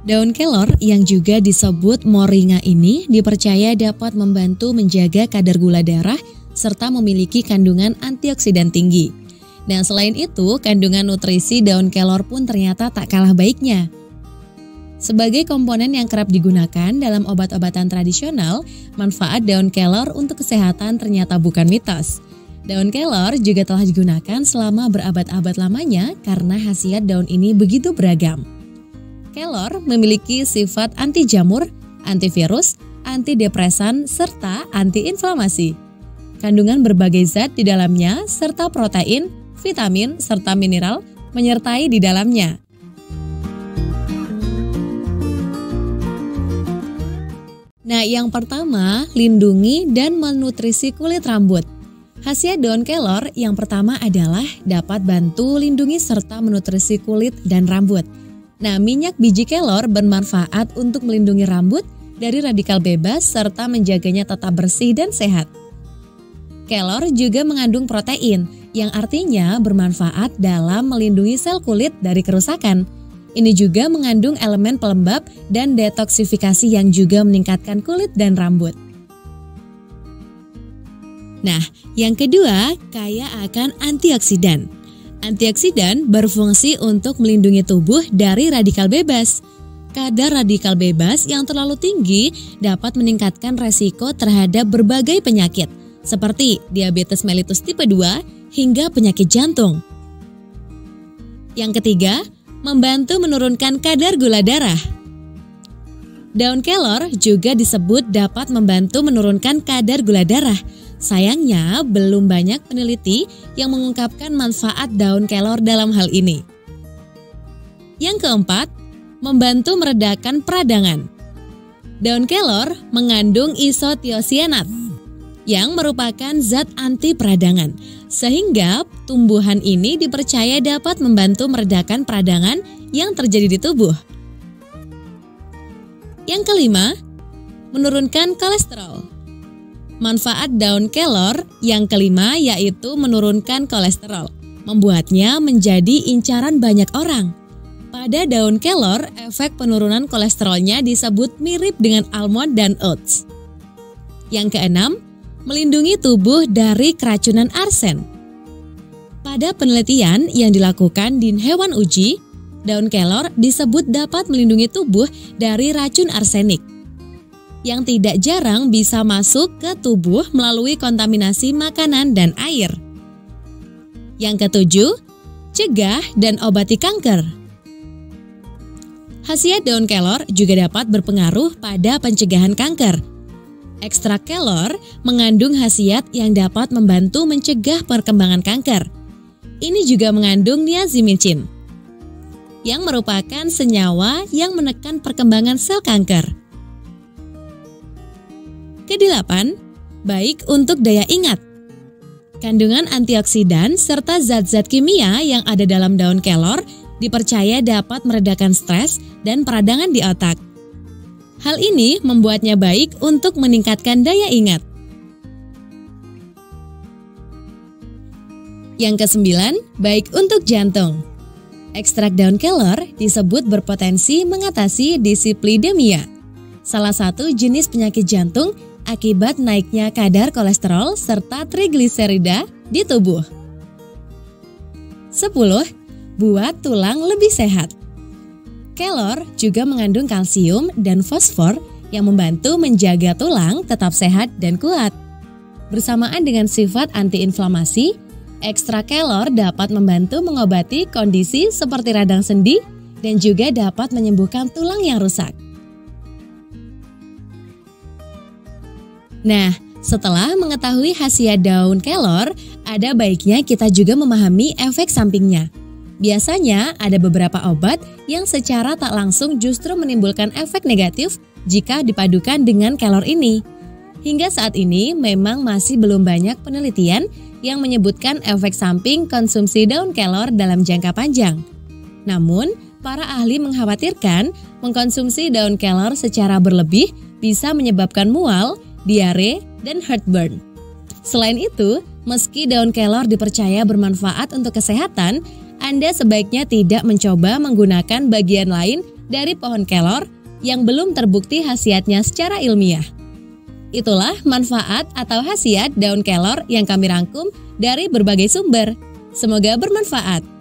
Daun kelor yang juga disebut moringa ini dipercaya dapat membantu menjaga kadar gula darah serta memiliki kandungan antioksidan tinggi. Dan selain itu, kandungan nutrisi daun kelor pun ternyata tak kalah baiknya. Sebagai komponen yang kerap digunakan dalam obat-obatan tradisional, manfaat daun kelor untuk kesehatan ternyata bukan mitos. Daun kelor juga telah digunakan selama berabad-abad lamanya karena khasiat daun ini begitu beragam. Kelor memiliki sifat anti jamur, antivirus, antidepresan, serta antiinflamasi. Kandungan berbagai zat di dalamnya serta protein, vitamin, serta mineral menyertai di dalamnya. Nah, yang pertama, lindungi dan menutrisi kulit rambut. Khasiat daun kelor yang pertama adalah dapat bantu lindungi serta menutrisi kulit dan rambut. Nah, minyak biji kelor bermanfaat untuk melindungi rambut dari radikal bebas serta menjaganya tetap bersih dan sehat. Kelor juga mengandung protein yang artinya bermanfaat dalam melindungi sel kulit dari kerusakan. Ini juga mengandung elemen pelembab dan detoksifikasi yang juga meningkatkan kulit dan rambut. Nah, yang kedua, kaya akan antioksidan. Antioksidan berfungsi untuk melindungi tubuh dari radikal bebas. Kadar radikal bebas yang terlalu tinggi dapat meningkatkan resiko terhadap berbagai penyakit, seperti diabetes mellitus tipe 2 hingga penyakit jantung. Yang ketiga, membantu menurunkan kadar gula darah. Daun kelor juga disebut dapat membantu menurunkan kadar gula darah. Sayangnya, belum banyak peneliti yang mengungkapkan manfaat daun kelor dalam hal ini. Yang keempat, membantu meredakan peradangan. Daun kelor mengandung isotiosianat yang merupakan zat anti peradangan sehingga tumbuhan ini dipercaya dapat membantu meredakan peradangan yang terjadi di tubuh. Yang kelima, menurunkan kolesterol. Manfaat daun kelor yang kelima yaitu menurunkan kolesterol, membuatnya menjadi incaran banyak orang. Pada daun kelor, efek penurunan kolesterolnya disebut mirip dengan almond dan oats. Yang keenam, melindungi tubuh dari keracunan arsen. Pada penelitian yang dilakukan di hewan uji, daun kelor disebut dapat melindungi tubuh dari racun arsenik yang tidak jarang bisa masuk ke tubuh melalui kontaminasi makanan dan air. Yang ketujuh, cegah dan obati kanker. Khasiat daun kelor juga dapat berpengaruh pada pencegahan kanker Ekstrak kelor mengandung khasiat yang dapat membantu mencegah perkembangan kanker. Ini juga mengandung niazimicin, yang merupakan senyawa yang menekan perkembangan sel kanker. Kedelapan, baik untuk daya ingat. Kandungan antioksidan serta zat-zat kimia yang ada dalam daun kelor dipercaya dapat meredakan stres dan peradangan di otak. Hal ini membuatnya baik untuk meningkatkan daya ingat. Yang kesembilan, baik untuk jantung. Ekstrak daun kelor disebut berpotensi mengatasi disiplidemia, salah satu jenis penyakit jantung akibat naiknya kadar kolesterol serta trigliserida di tubuh. 10. Buat tulang lebih sehat. Kelor juga mengandung kalsium dan fosfor yang membantu menjaga tulang tetap sehat dan kuat. Bersamaan dengan sifat antiinflamasi, ekstra kelor dapat membantu mengobati kondisi seperti radang sendi dan juga dapat menyembuhkan tulang yang rusak. Nah, setelah mengetahui khasiat daun kelor, ada baiknya kita juga memahami efek sampingnya. Biasanya ada beberapa obat yang secara tak langsung justru menimbulkan efek negatif jika dipadukan dengan kelor ini. Hingga saat ini memang masih belum banyak penelitian yang menyebutkan efek samping konsumsi daun kelor dalam jangka panjang. Namun, para ahli mengkhawatirkan mengkonsumsi daun kelor secara berlebih bisa menyebabkan mual, diare, dan heartburn. Selain itu, meski daun kelor dipercaya bermanfaat untuk kesehatan, anda sebaiknya tidak mencoba menggunakan bagian lain dari pohon kelor yang belum terbukti khasiatnya secara ilmiah. Itulah manfaat atau khasiat daun kelor yang kami rangkum dari berbagai sumber. Semoga bermanfaat.